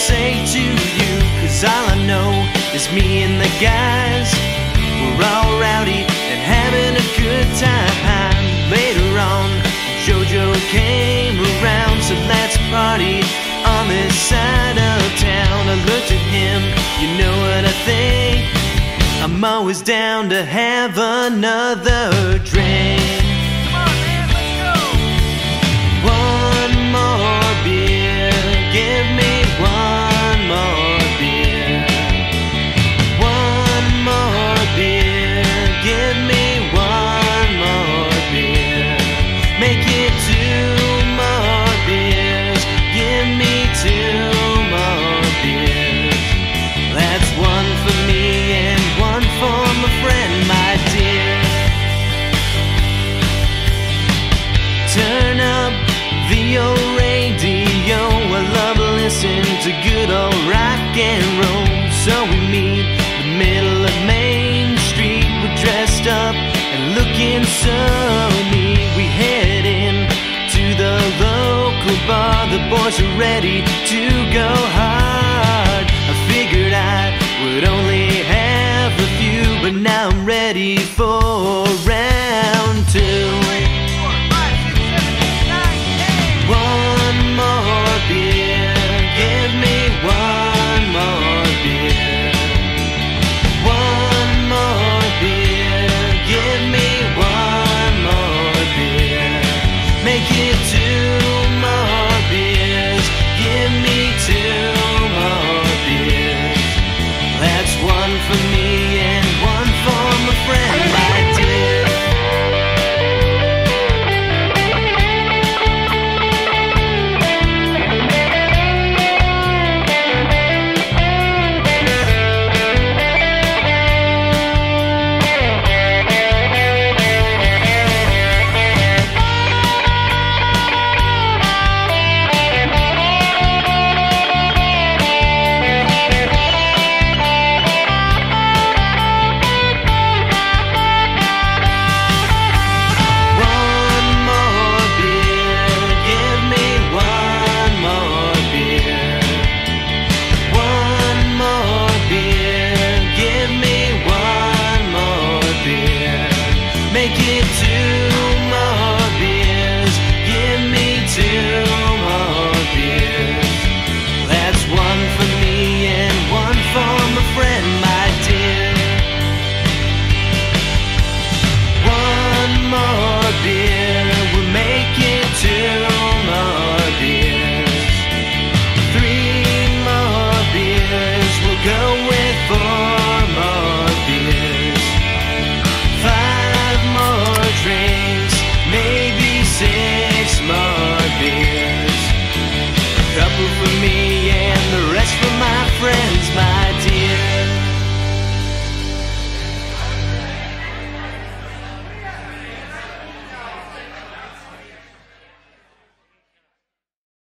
say to you, cause all I know is me and the guys. We're all rowdy and having a good time. Later on, JoJo came around, so let's party on this side of town. I looked at him, you know what I think. I'm always down to have another drink. Looking so. We head in to the local bar. The boys are ready to go hard. I figured I would only have a few, but now I'm ready for friend.